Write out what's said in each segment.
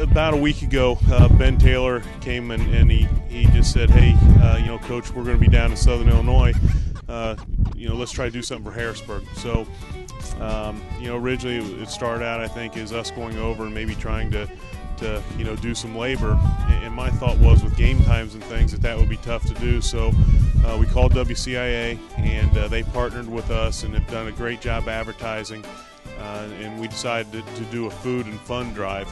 about a week ago, uh, Ben Taylor came and, and he, he just said, "Hey, uh, you know, Coach, we're going to be down in Southern Illinois. Uh, you know, let's try to do something for Harrisburg." So, um, you know, originally it started out, I think, as us going over and maybe trying to, to you know, do some labor. And my thought was with game times and things that that would be tough to do. So uh, we called WCIA and uh, they partnered with us and have done a great job advertising. Uh, and we decided to, to, do a food and fun drive.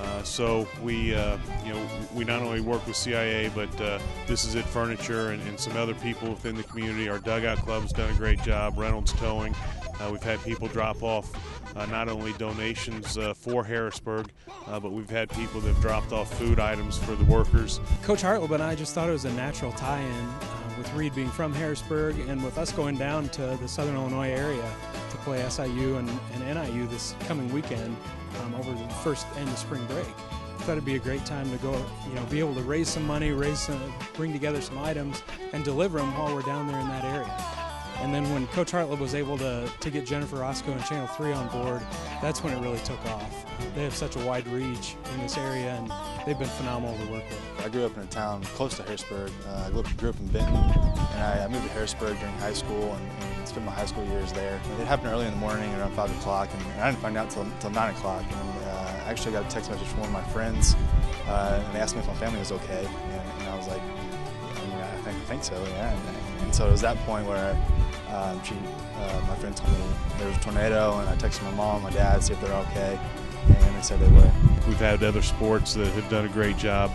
Uh, so we, uh, you know, we not only work with CIA, but uh, this is it furniture and, and, some other people within the community. Our dugout club has done a great job. Reynolds Towing. Uh, we've had people drop off uh, not only donations for Harrisburg, but we've had people that have dropped off food items for the workers. Coach Hartleb and I just thought it was a natural tie-in with Reed being from Harrisburg and with us going down to the Southern Illinois area play SIU and, and NIU this coming weekend um, over the first end of spring break. Thought it'd be a great time to go, you know, be able to raise some money, raise some, bring together some items, and deliver them while we're down there in that area. And then when Coach Hartleb was able to, to get Jennifer Roscoe and Channel 3 on board, that's when it really took off. They have such a wide reach in this area, and they've been phenomenal to work with. I grew up in a town close to Harrisburg. Uh, I grew up, in Benton, and I, I, moved to Harrisburg during high school and, and, spent my high school years there. It happened early in the morning, around 5 o'clock, and, I didn't find out until, until 9 o'clock. And uh, actually got a text message from one of my friends, uh, and they asked me if my family was okay, and, and I was like, I, mean, I, think, I think so, yeah. And, so it was that point where um, she, uh, my friend told me there was a tornado, and I texted my mom, and my dad, to see if they're okay, and they said they were. We've had other sports that have done a great job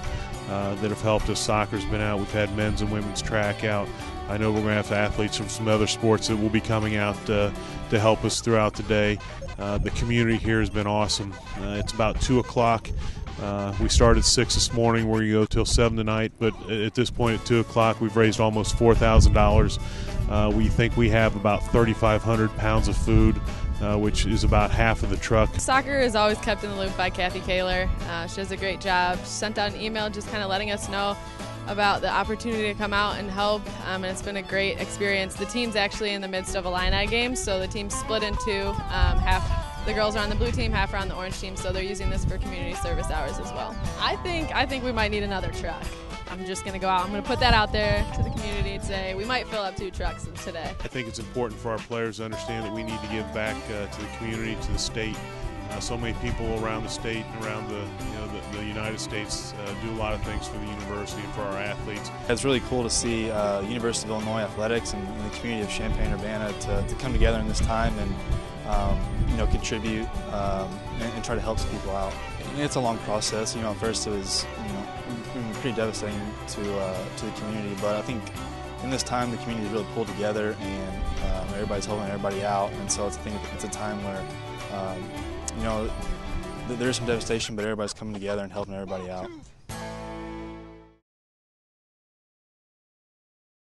uh, that have helped us. Soccer's been out. We've had men's and women's track out. I know we're going to have athletes from some other sports that will be coming out uh, to help us throughout the day. Uh, the community here has been awesome. Uh, it's about 2 o'clock. Uh, we started 6 this morning. We're going to go till 7 tonight, but at this point at 2 o'clock, we've raised almost $4,000. Uh, we think we have about 3,500 pounds of food uh, which is about half of the truck. Soccer is always kept in the loop by Kathy Kaler. Uh, she does a great job. She sent out an email just kind of letting us know about the opportunity to come out and help, um, and it's been a great experience. The team's actually in the midst of a Illini game, so the team's split into um, half. The girls are on the blue team, half are on the orange team, so they're using this for community service hours as well. I think I think we might need another truck. I'm just going to go out. I'm going to put that out there to the community today. We might fill up two trucks today. I think it's important for our players to understand that we need to give back uh, to the community, to the state. Uh, so many people around the state and around the, you know, the, the United States uh, do a lot of things for the university and for our athletes. It's really cool to see uh, University of Illinois athletics and, and, the community of Champaign-Urbana to, to come together in this time and um, you know contribute um, and, and, try to help some people out. It's a long process. You know, at first it was you know pretty devastating to uh, to the community. But I think in this time, the community is really pulled together, and um, everybody's helping everybody out. And so it's, I think it's a time where um, you know there's some devastation, but everybody's coming together and helping everybody out.